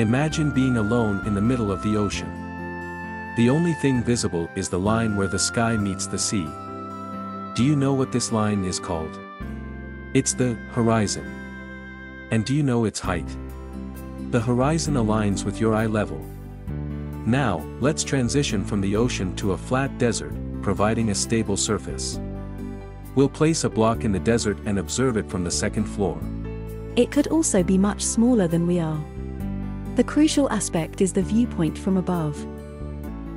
Imagine being alone in the middle of the ocean. The only thing visible is the line where the sky meets the sea. Do you know what this line is called? It's the horizon. And do you know its height? The horizon aligns with your eye level. Now, let's transition from the ocean to a flat desert, providing a stable surface. We'll place a block in the desert and observe it from the second floor. It could also be much smaller than we are. The crucial aspect is the viewpoint from above.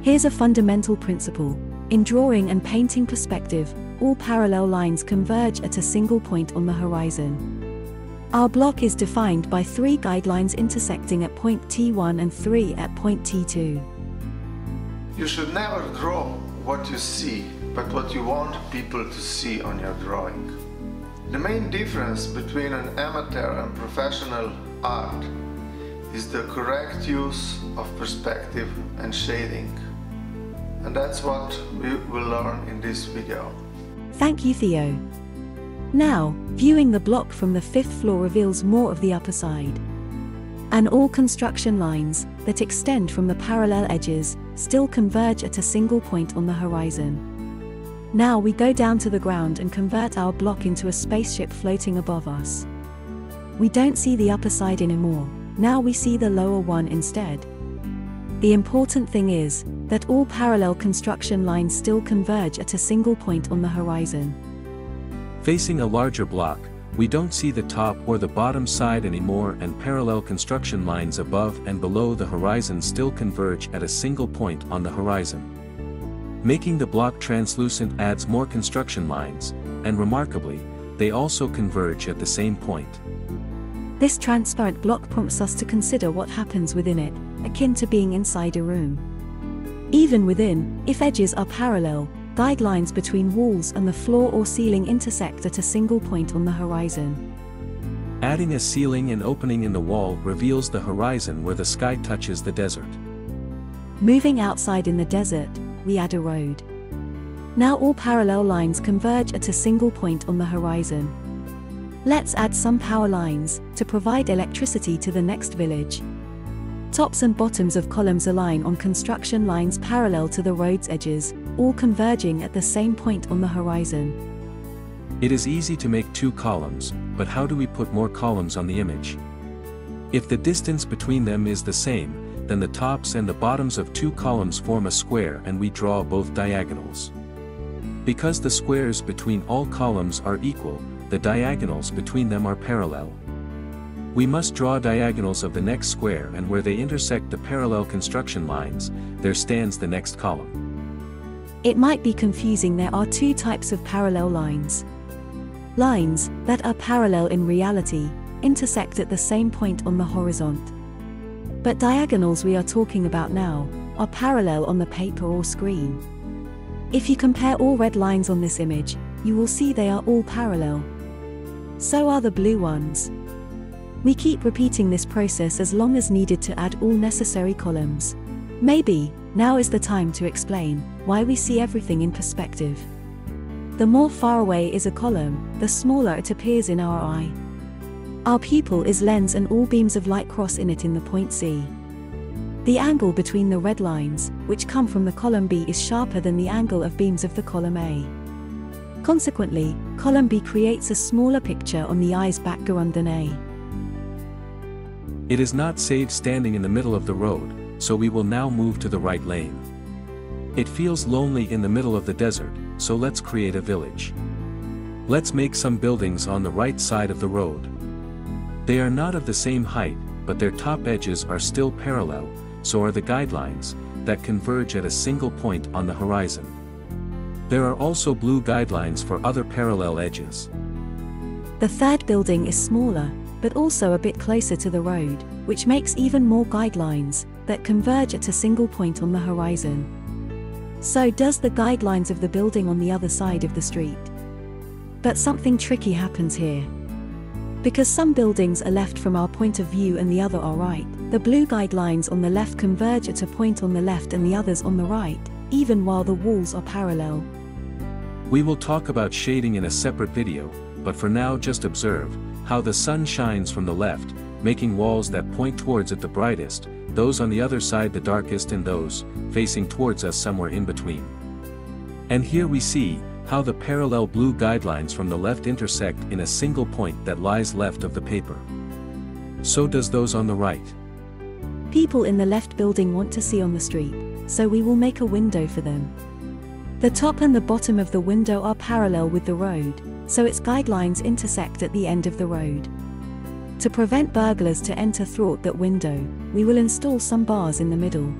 Here's a fundamental principle. In drawing and painting perspective, all parallel lines converge at a single point on the horizon. Our block is defined by three guidelines intersecting at point T1 and 3 at point T2. You should never draw what you see, but what you want people to see on your drawing. The main difference between an amateur and professional art is the correct use of perspective and shading. And that's what we will learn in this video. Thank you Teo. Now, viewing the block from the fifth floor reveals more of the upper side. And all construction lines, that extend from the parallel edges, still converge at a single point on the horizon. Now we go down to the ground and convert our block into a spaceship floating above us. We don't see the upper side anymore, now we see the lower one instead. The important thing is, that all parallel construction lines still converge at a single point on the horizon. Facing a larger block, we don't see the top or the bottom side anymore and parallel construction lines above and below the horizon still converge at a single point on the horizon. Making the block translucent adds more construction lines, and remarkably, they also converge at the same point. This transparent block prompts us to consider what happens within it, akin to being inside a room. Even within, if edges are parallel, guidelines between walls and the floor or ceiling intersect at a single point on the horizon. Adding a ceiling and opening in the wall reveals the horizon where the sky touches the desert. Moving outside in the desert, we add a road. Now all parallel lines converge at a single point on the horizon. Let's add some power lines to provide electricity to the next village. Tops and bottoms of columns align on construction lines parallel to the road's edges, all converging at the same point on the horizon. It is easy to make two columns, but how do we put more columns on the image? If the distance between them is the same, then the tops and the bottoms of two columns form a square and we draw both diagonals. Because the squares between all columns are equal, the diagonals between them are parallel. We must draw diagonals of the next square and where they intersect the parallel construction lines, there stands the next column. It might be confusing there are two types of parallel lines. Lines, that are parallel in reality, intersect at the same point on the horizon. But diagonals we are talking about now, are parallel on the paper or screen. If you compare all red lines on this image, you will see they are all parallel. So are the blue ones. We keep repeating this process as long as needed to add all necessary columns. Maybe, now is the time to explain why we see everything in perspective. The more far away is a column, the smaller it appears in our eye. Our pupil is lens and all beams of light cross in it in the point C. The angle between the red lines, which come from the column B is sharper than the angle of beams of the column A. Consequently, column B creates a smaller picture on the eye's background than A. It is not safe standing in the middle of the road, so we will now move to the right lane. It feels lonely in the middle of the desert, so let's create a village. Let's make some buildings on the right side of the road. They are not of the same height, but their top edges are still parallel, so are the guidelines, that converge at a single point on the horizon. There are also blue guidelines for other parallel edges. The third building is smaller, but also a bit closer to the road, which makes even more guidelines that converge at a single point on the horizon. So does the guidelines of the building on the other side of the street. But something tricky happens here. Because some buildings are left from our point of view and the other are right, the blue guidelines on the left converge at a point on the left and the others on the right, even while the walls are parallel. We will talk about shading in a separate video, but for now just observe how the sun shines from the left, making walls that point towards it the brightest, those on the other side the darkest and those, facing towards us somewhere in between. And here we see, how the parallel blue guidelines from the left intersect in a single point that lies left of the paper. So does those on the right. People in the left building want to see on the street, so we will make a window for them. The top and the bottom of the window are parallel with the road, so its guidelines intersect at the end of the road. To prevent burglars to enter through that window, we will install some bars in the middle.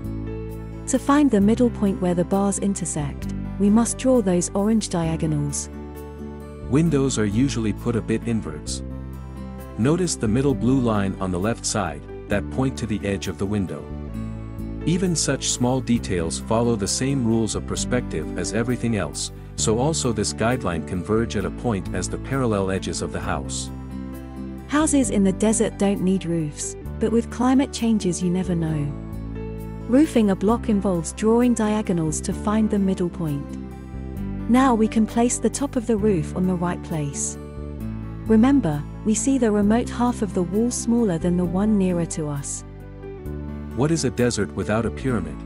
To find the middle point where the bars intersect, we must draw those orange diagonals. Windows are usually put a bit inwards. Notice the middle blue line on the left side, that point to the edge of the window. Even such small details follow the same rules of perspective as everything else, so also this guideline converge at a point as the parallel edges of the house. Houses in the desert don't need roofs, but with climate changes you never know. Roofing a block involves drawing diagonals to find the middle point. Now we can place the top of the roof on the right place. Remember, we see the remote half of the wall smaller than the one nearer to us. What is a desert without a pyramid?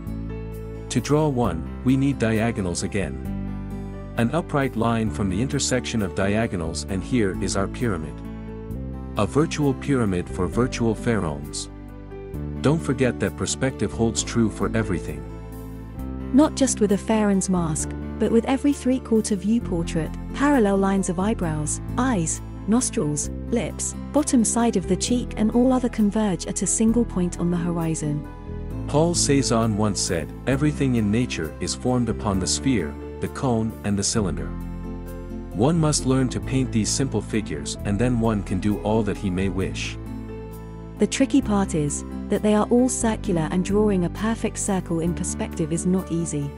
To draw one, we need diagonals again. An upright line from the intersection of diagonals and here is our pyramid. A virtual pyramid for virtual pharaohs. Don't forget that perspective holds true for everything. Not just with a pharaoh's mask, but with every three-quarter view portrait, parallel lines of eyebrows, eyes, nostrils, lips, bottom side of the cheek and all other converge at a single point on the horizon. Paul Cézanne once said, everything in nature is formed upon the sphere, the cone and the cylinder. One must learn to paint these simple figures and then one can do all that he may wish. The tricky part is, that they are all circular and drawing a perfect circle in perspective is not easy.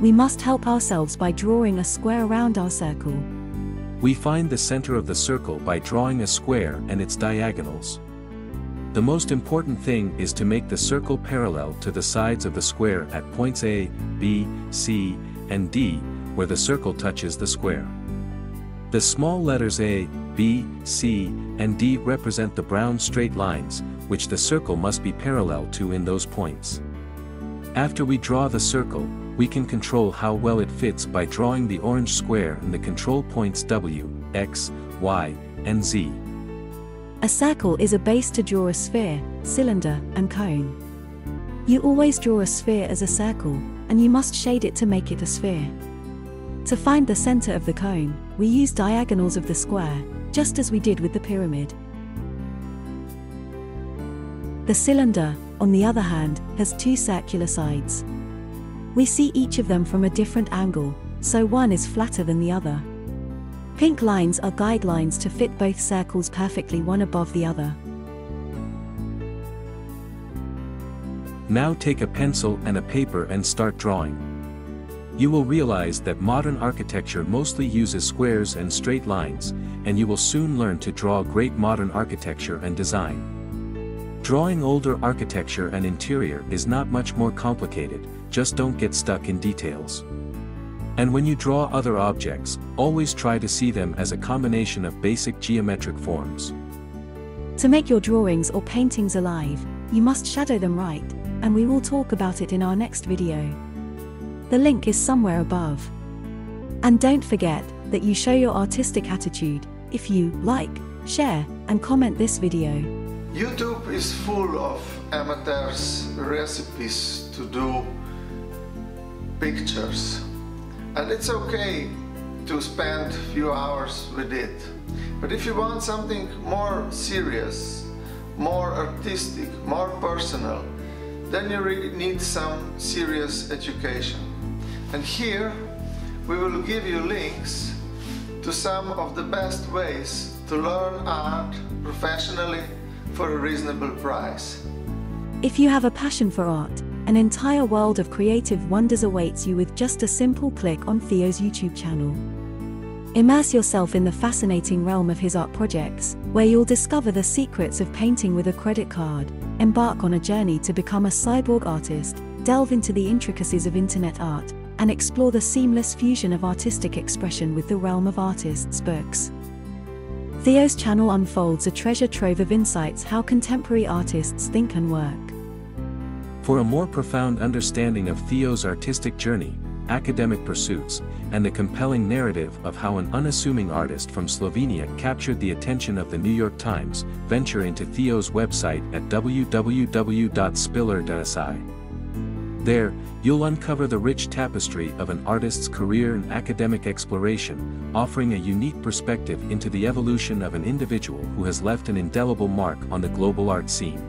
We must help ourselves by drawing a square around our circle. We find the center of the circle by drawing a square and its diagonals. The most important thing is to make the circle parallel to the sides of the square at points A, B, C, and D, where the circle touches the square. The small letters A, B, C, and D represent the brown straight lines, which the circle must be parallel to in those points. After we draw the circle, we can control how well it fits by drawing the orange square and the control points W, X, Y, and Z. A circle is a base to draw a sphere, cylinder, and cone. You always draw a sphere as a circle, and you must shade it to make it a sphere. To find the center of the cone, we use diagonals of the square, just as we did with the pyramid. The cylinder, on the other hand, has two circular sides. We see each of them from a different angle, so one is flatter than the other. Pink lines are guidelines to fit both circles perfectly one above the other. Now take a pencil and a paper and start drawing. You will realize that modern architecture mostly uses squares and straight lines, and you will soon learn to draw great modern architecture and design. Drawing older architecture and interior is not much more complicated, just don't get stuck in details. And when you draw other objects, always try to see them as a combination of basic geometric forms. To make your drawings or paintings alive, you must shadow them right, and we will talk about it in our next video. The link is somewhere above. And don't forget that you show your artistic attitude if you like, share, and comment this video. YouTube is full of amateurs recipes to do pictures. And it's okay to spend few hours with it. But if you want something more serious more artistic more personal then you really need some serious education. And here we will give you links to some of the best ways to learn art professionally for a reasonable price. If you have a passion for art, an entire world of creative wonders awaits you with just a simple click on Teo's YouTube channel. Immerse yourself in the fascinating realm of his art projects, where you'll discover the secrets of painting with a credit card, embark on a journey to become a cyborg artist, delve into the intricacies of internet art, and explore the seamless fusion of artistic expression with the realm of artists' books. Teo's channel unfolds a treasure trove of insights how contemporary artists think and work. For a more profound understanding of Teo's artistic journey, academic pursuits, and the compelling narrative of how an unassuming artist from Slovenia captured the attention of the New York Times, venture into Teo's website at www.spiller.si. There, you'll uncover the rich tapestry of an artist's career and academic exploration, offering a unique perspective into the evolution of an individual who has left an indelible mark on the global art scene.